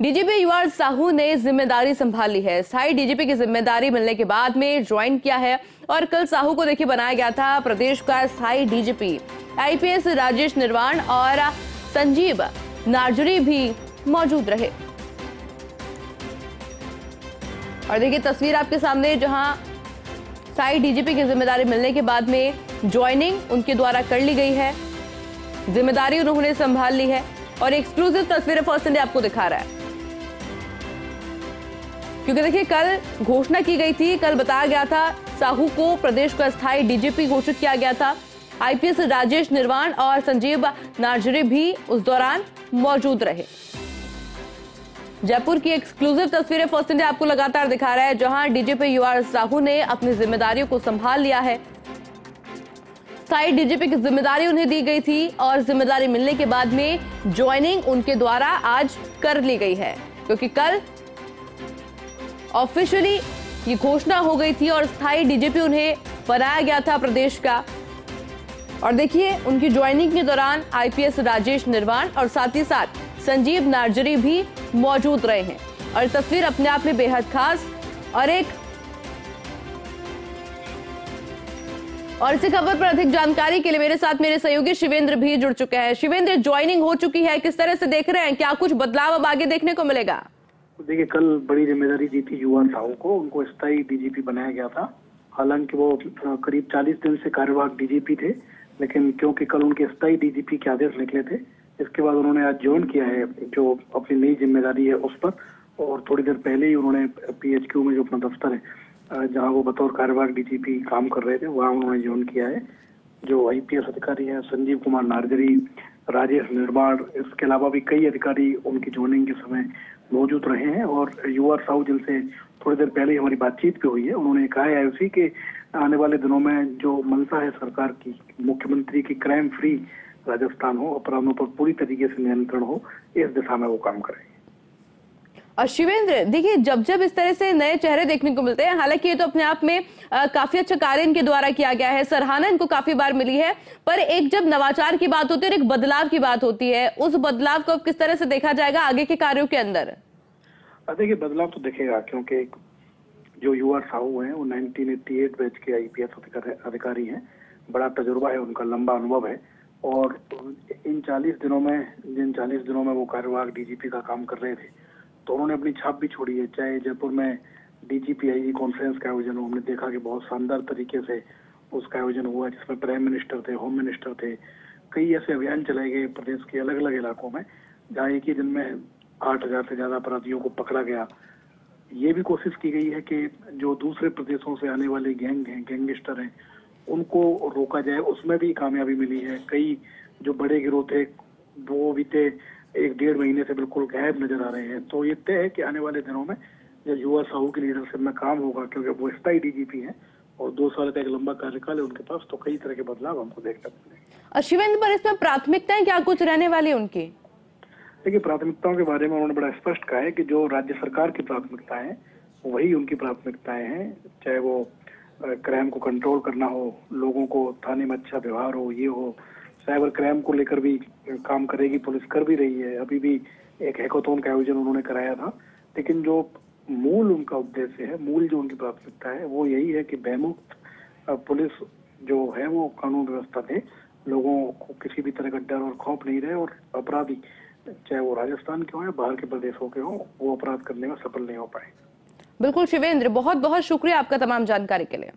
DGP युवा साहू ने ज़िम्मेदारी संभाली है। स्थायी डीजीपी की ज़िम्मेदारी मिलने के बाद में ज्वाइन किया है और कल साहू को देखिए बनाया गया था प्रदेश का स्थायी डीजीपी। आईपीएस राजेश निर्वाण और संजीव नार्जरी भी मौजूद रहे। और देखिए तस्वीर आपके सामने, जहाँ स्थायी डीजीपी की ज़िम्मेदारी मिलने के बाद में ज्वाइनिंग उनके द्वारा कर ली गई है। ज़िम्मेदारी उन्होंने संभाल ली है और एक्सक्लूसिव तस्वीरें फ़र्स्ट इंडिया आपको दिखा रहा है। क्योंकि देखिए, कल घोषणा की गई थी, कल बताया गया था, साहू को प्रदेश का स्थायी डीजीपी घोषित किया गया था। आईपीएस राजेश निर्वाण और संजीव नार्जरी भी उस दौरान मौजूद रहे। जयपुर की एक्सक्लूसिव तस्वीरें फ़र्स्ट इंडिया आपको लगातार दिखा रहा है, जहाँ डीजीपी यू आर साहू ने अपनी जिम्मेदारियों को संभाल लिया है। स्थायी डीजीपी की ज़िम्मेदारी उन्हें दी गई थी और ज़िम्मेदारी मिलने के बाद में ज्वाइनिंग उनके द्वारा आज कर ली गई है, क्योंकि कल ऑफिशियली ये घोषणा हो गई थी और स्थायी डीजीपी उन्हें बनाया गया था प्रदेश का। और देखिए, उनकी ज्वाइनिंग के दौरान आईपीएस राजेश निर्वाण और साथ ही साथ संजीव नार्जरी भी मौजूद रहे हैं। और तस्वीर अपने आप में बेहद खास और एक और इसी खबर पर अधिक जानकारी के लिए मेरे साथ मेरे सहयोगी शिवेंद्र भी जुड़ चुके हैं। शिवेंद्र, ज्वाइनिंग हो चुकी है, किस तरह से देख रहे हैं? क्या कुछ बदलाव अब आगे देखने को मिलेगा? देखिए, कल बड़ी ज़िम्मेदारी दी थी युवा साहू को। उनको स्थायी डीजीपी बनाया गया था। हालाँकि वो करीब 40 दिन से कार्यवाहक डीजीपी थे, लेकिन क्योंकि कल उनके स्थायी डीजीपी के आदेश निकले थे, इसके बाद उन्होंने आज ज्वाइन किया है, जो अपनी नई ज़िम्मेदारी है उस पर, और थोड़ी देर पहले ही उन्होंने पीएचक्यू में जो अपना दफ्तर है जहाँ वो बतौर कार्यवाहक डीजीपी काम कर रहे थे, वहाँ उन्होंने ज्वाइन किया है। जो आईपीएस अधिकारी हैं, संजीव कुमार नारगरी राजेश निर्माण, इसके अलावा भी कई अधिकारी उनकी ज्वाइनिंग के समय मौजूद रहे हैं और युवा साहू जिनसे थोड़ी देर पहले हमारी बातचीत भी हुई है, उन्होंने कहा है आयुषी के आने वाले दिनों में जो मंशा है सरकार की, मुख्यमंत्री की क्राइम फ्री राजस्थान हो, अपराधों पर पूरी तरीके से नियंत्रण हो, इस दिशा में वो काम करें शिवेंद्र देखिए जब जब इस तरह से नए चेहरे देखने को मिलते हैं हालाँकि ये तो अपने आप में आ, काफ़ी अच्छा कार्य इनके द्वारा किया गया है। सराहना इनको काफ़ी बार मिली है पर एक जब नवाचार की बात होती है और एक बदलाव की बात होती है उस बदलाव को किस तरह से देखा जाएगा आगे के कार्यों के अंदर? देखिए बदलाव तो देखेगा क्योंकि जो युवा साहू हैं वो 1988 बैच के आईपीएस अधिकारी हैं। बड़ा तजुर्बा है उनका लंबा अनुभव है। और इन 40 दिनों में जिन 40 दिनों में वो कार्यवाहक डीजीपी का काम कर रहे थे तो उन्होंने अपनी छाप भी छोड़ी है। चाहे जयपुर में डीजीपी आई कॉन्फ्रेंस का आयोजन हो, हमने देखा कि बहुत शानदार तरीके से उसका आयोजन हुआ, जिसमें प्राइम मिनिस्टर थे होम मिनिस्टर थे, कई ऐसे अभियान चलाए गए प्रदेश के अलग अलग इलाकों में, जहाँ एक ही दिन में आठ हज़ार से ज़्यादा अपराधियों को पकड़ा गया। ये भी कोशिश की गई है कि जो दूसरे प्रदेशों से आने वाले गैंग हैं, गैंगस्टर हैं, उनको रोका जाए। उसमें भी कामयाबी मिली है। कई जो बड़े गिरोह थे, वो बीते एक डेढ़ महीने से बिल्कुल गायब नज़र आ रहे हैं। तो ये तय है कि आने वाले दिनों में जब युवा साहू की लीडरशिप में काम होगा क्योंकि वो स्थायी डीजीपी हैं और दो साल का एक लंबा कार्यकाल है उनके पास तो कई तरह के बदलाव हमको देखने मिलेंगे। शिवेंद्र पर इसमें प्राथमिकताएँ क्या कुछ रहने वाली उनकी? देखिए प्राथमिकताओं के बारे में उन्होंने बड़ा स्पष्ट कहा है कि जो राज्य सरकार की प्राथमिकताएँ हैं वही उनकी प्राथमिकताएँ हैं। चाहे वो क्राइम को कंट्रोल करना हो लोगों को थाने में अच्छा व्यवहार हो ये हो साइबर क्राइम को लेकर भी काम करेगी, पुलिस कर भी रही है। अभी भी एक हैकोथोन का आयोजन उन्होंने कराया था। लेकिन जो मूल उनका उद्देश्य है, मूल जो उनकी प्राथमिकता है, वो यही है कि बेमुक्त पुलिस जो है, वो कानून व्यवस्था दे लोगों को किसी भी तरह का डर और खौफ नहीं रहे और अपराधी, चाहे वो राजस्थान के हो या बाहर के प्रदेशों के हो, वो अपराध करने में सफल नहीं हो पाए। बिल्कुल, शिवेंद्र बहुत बहुत शुक्रिया आपका तमाम जानकारी के लिए।